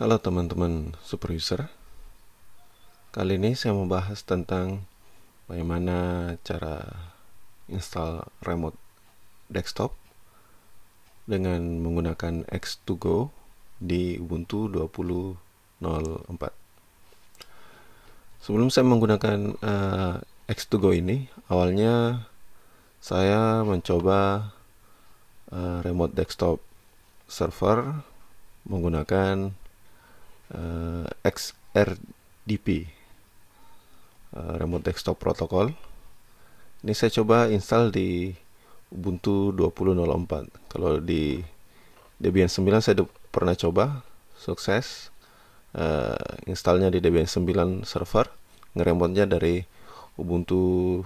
Halo teman-teman super user Kali ini saya mau bahas tentang Bagaimana cara install remote desktop Dengan menggunakan X2Go di Ubuntu 20.04 Sebelum saya menggunakan uh, X2Go ini Awalnya saya mencoba uh, remote desktop server menggunakan uh, XRDP uh, Remote Desktop Protocol. Ini saya coba install di Ubuntu 20.04 kalau di Debian 9 saya pernah coba sukses. Uh, installnya di Debian 9 server ngeremotnya dari Ubuntu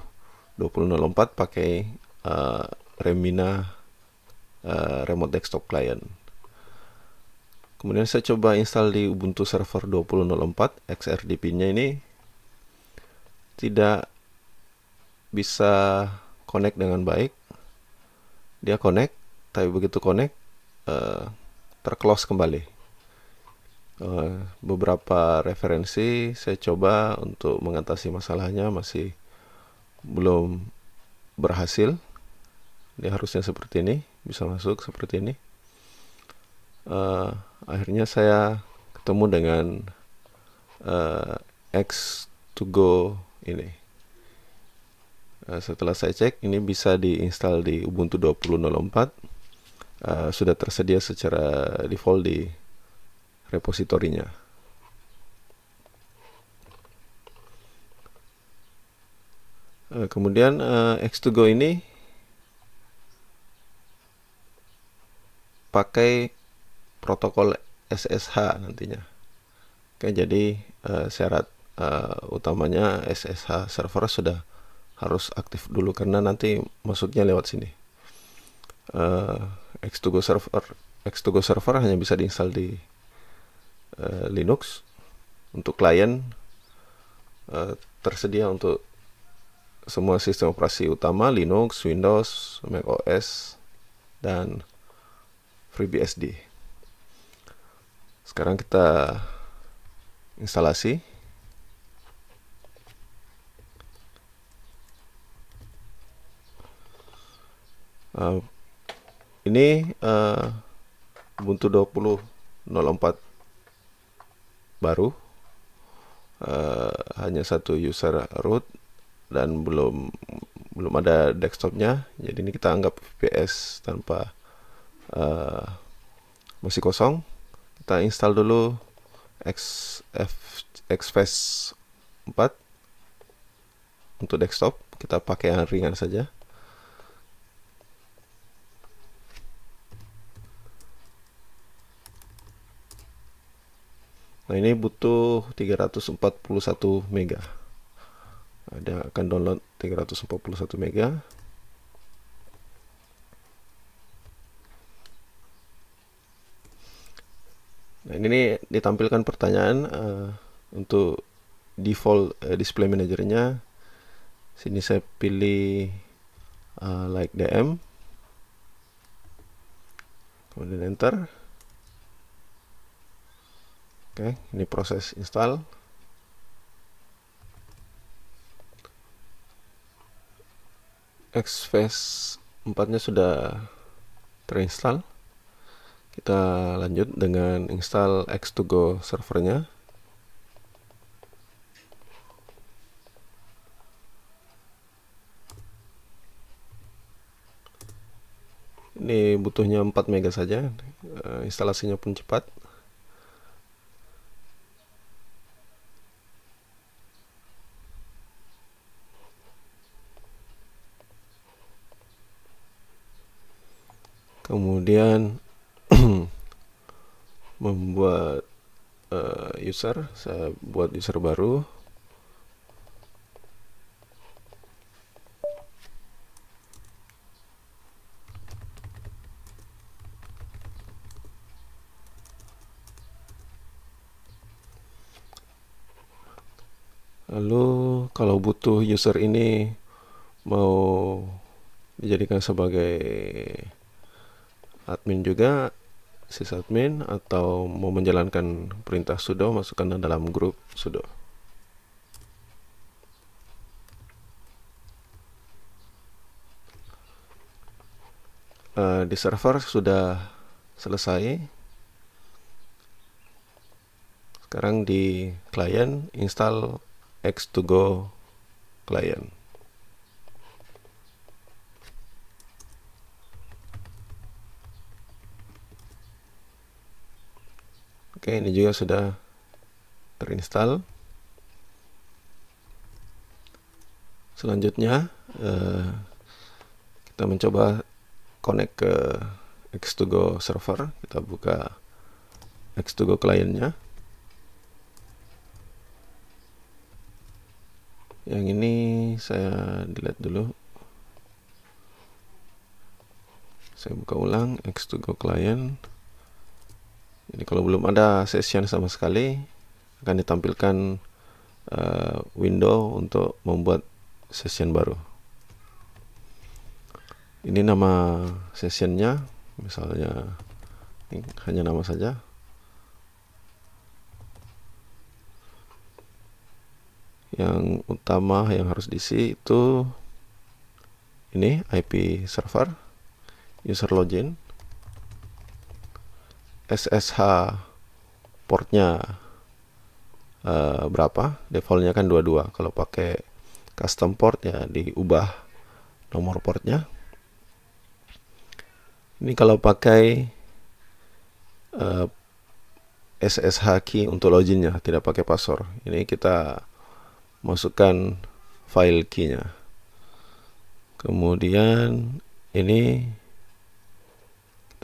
20.04 pakai uh, Remina uh, Remote Desktop Client Kemudian saya coba install di Ubuntu Server 20.04 XRDP-nya ini tidak bisa connect dengan baik. Dia connect, tapi begitu connect uh, terclose kembali. Uh, beberapa referensi saya coba untuk mengatasi masalahnya masih belum berhasil. Dia harusnya seperti ini, bisa masuk seperti ini. Uh, akhirnya saya ketemu dengan uh, X2Go ini. Uh, setelah saya cek, ini bisa diinstal di Ubuntu 20.04. Uh, sudah tersedia secara default di repositorinya. Uh, kemudian uh, X2Go ini pakai protokol SSH nantinya. Oke, jadi uh, syarat uh, utamanya SSH server sudah harus aktif dulu karena nanti masuknya lewat sini. Uh, X2Go server X2Go server hanya bisa diinstal di uh, Linux. Untuk klien uh, tersedia untuk semua sistem operasi utama Linux, Windows, Mac OS, dan FreeBSD. Sekarang kita instalasi. Uh, ini uh, Ubuntu 20.04 baru. Uh, hanya satu user root dan belum belum ada desktopnya. Jadi ini kita anggap VPS tanpa uh, masih kosong kita install dulu XF, XFS 4 untuk desktop kita pakai yang ringan saja. Nah ini butuh 341 mega. Ada akan download 341 mega Nah, ini ditampilkan pertanyaan uh, untuk default uh, display manajernya. Sini saya pilih uh, like DM. Kemudian enter. Oke, ini proses install. XFace 4-nya sudah terinstall kita lanjut dengan install X2Go servernya. Ini butuhnya 4 mega saja uh, instalasinya pun cepat. Kemudian membuat uh, user saya buat user baru. Lalu kalau butuh user ini mau dijadikan sebagai admin juga sysadmin atau mau menjalankan perintah sudo masukkan dalam grup sudo. Uh, di server sudah selesai. Sekarang di client install x2go client Oke, ini juga sudah terinstall. Selanjutnya, eh, kita mencoba connect ke X2Go server. Kita buka X2Go kliennya. Yang ini saya delete dulu. Saya buka ulang X2Go client. Jadi kalau belum ada session sama sekali akan ditampilkan uh, window untuk membuat session baru. Ini nama sessionnya, misalnya ini hanya nama saja. Yang utama yang harus diisi itu ini IP server, user login, SSH portnya uh, berapa? Defaultnya kan 22 kalau pakai custom port ya diubah nomor portnya. Ini kalau pakai uh, eh, SSH key untuk loginnya tidak pakai password. Ini kita masukkan file keynya. Kemudian ini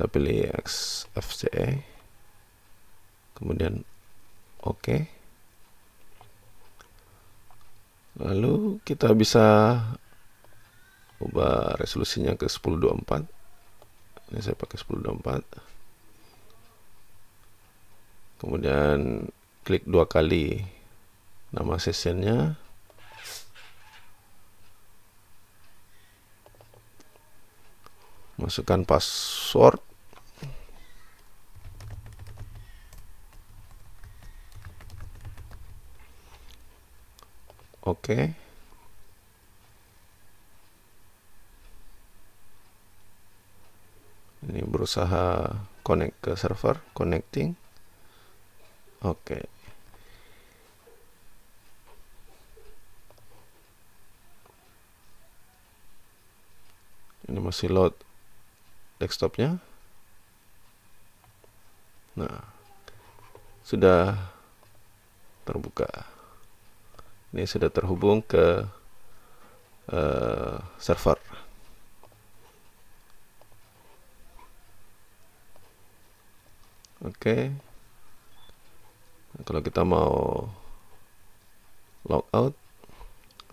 kita pilih XFCE kemudian oke OK. lalu kita bisa ubah resolusinya ke 1024 ini saya pakai 1024 kemudian klik dua kali nama sessionnya. Masukkan password Oke. Okay. Ini berusaha connect ke server, connecting. Oke. Okay. Ini masih load desktopnya. Nah, sudah terbuka ini sudah terhubung ke uh, server. Oke. Okay. kalau kita mau logout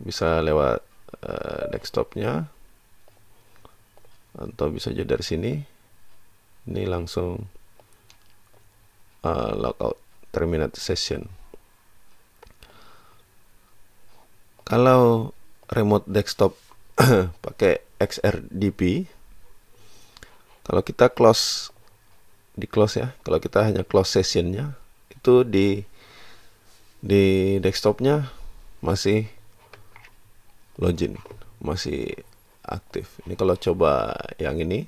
bisa lewat uh, desktopnya atau bisa jadi dari sini. Ini langsung uh, logout terminate session kalau remote desktop pakai XRDP kalau kita close di close ya kalau kita hanya close sessionnya itu di di desktopnya masih login masih aktif. Ini kalau coba yang ini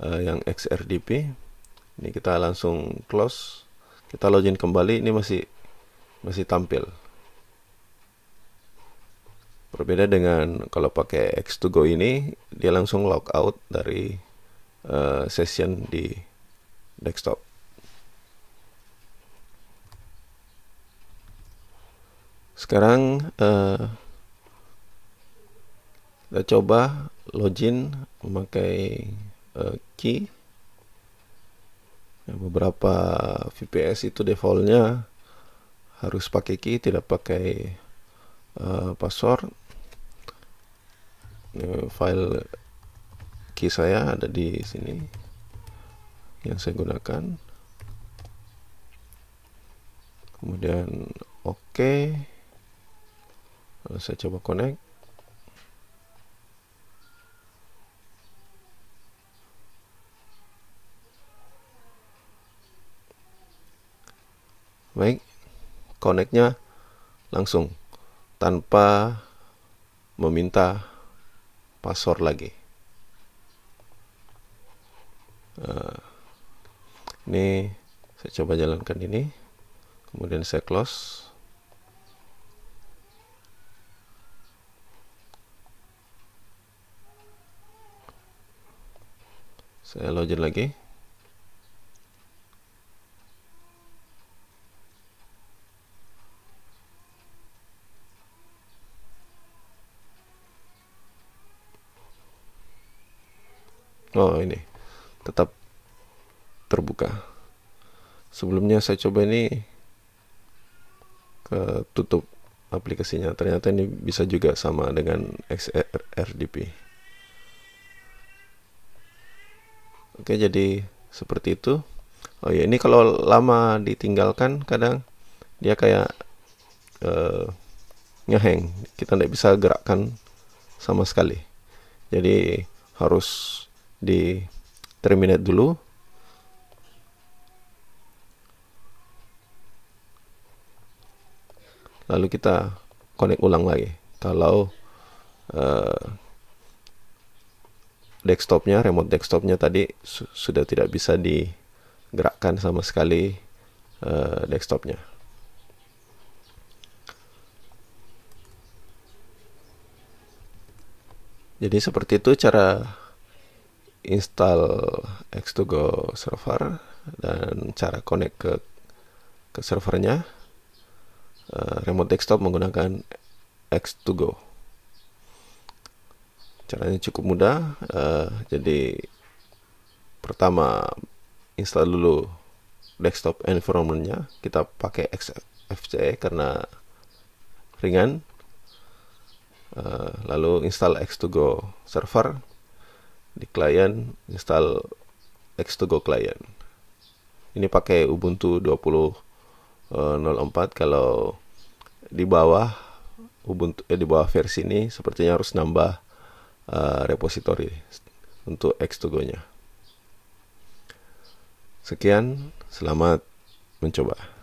uh, yang XRDP ini kita langsung close kita login kembali ini masih masih tampil Berbeda dengan kalau pakai X2Go ini, dia langsung log out dari uh, session di desktop. Sekarang uh, kita coba login memakai uh, key. Beberapa VPS itu defaultnya harus pakai key, tidak pakai uh, password Eh, file key saya ada di sini yang saya gunakan kemudian oke okay. Eh, saya coba connect baik connectnya langsung tanpa meminta password lagi. Uh, ini saya coba jalankan ini kemudian saya close. Saya login lagi oh ini. Tetap terbuka. Sebelumnya saya coba ini ke tutup aplikasinya. Ternyata ini bisa juga sama dengan XRDP oke jadi seperti itu. Oh ya ini kalau lama ditinggalkan kadang dia kayak uh, ngeheng. Kita tidak bisa gerakkan sama sekali. Jadi harus di terminate dulu. Lalu kita connect ulang lagi. Kalau uh, desktopnya remote desktopnya tadi su sudah tidak bisa digerakkan sama sekali uh, desktopnya. Jadi seperti itu cara install X2Go server dan cara connect ke ke servernya uh, remote desktop menggunakan X2Go caranya cukup mudah uh, jadi pertama install dulu desktop environmentnya. Kita pakai XFCE karena ringan. Uh, lalu install X2Go server di klien install X2Go client ini pakai Ubuntu 20.04 eh, kalau di bawah Ubuntu eh, di bawah versi ini sepertinya harus nambah uh, repository untuk X2Go nya sekian selamat mencoba